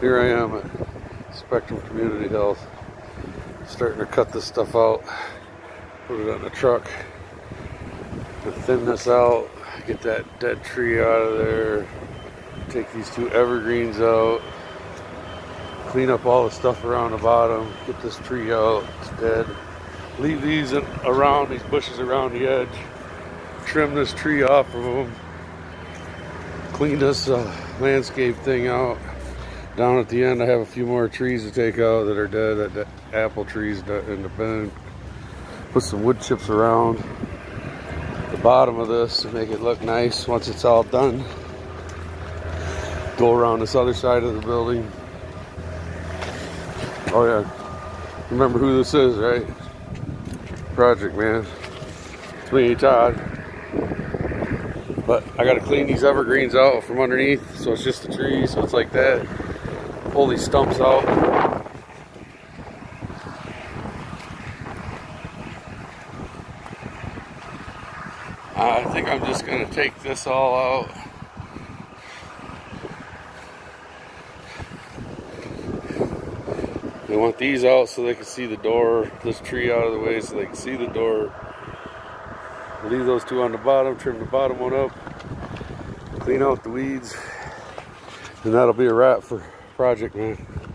here I am at Spectrum Community Health, starting to cut this stuff out, put it on the truck, to thin this out, get that dead tree out of there, take these two evergreens out, clean up all the stuff around the bottom, get this tree out, it's dead. Leave these around, these bushes around the edge, trim this tree off of them, clean this uh, landscape thing out. Down at the end, I have a few more trees to take out that are dead, that apple trees in the bend. Put some wood chips around the bottom of this to make it look nice once it's all done. Go around this other side of the building. Oh yeah, remember who this is, right? Project man. It's me, Todd. But I gotta clean these evergreens out from underneath, so it's just the trees, so it's like that pull these stumps out. I think I'm just going to take this all out. They want these out so they can see the door, this tree out of the way so they can see the door. Leave those two on the bottom, trim the bottom one up, clean out the weeds, and that'll be a wrap for project, man.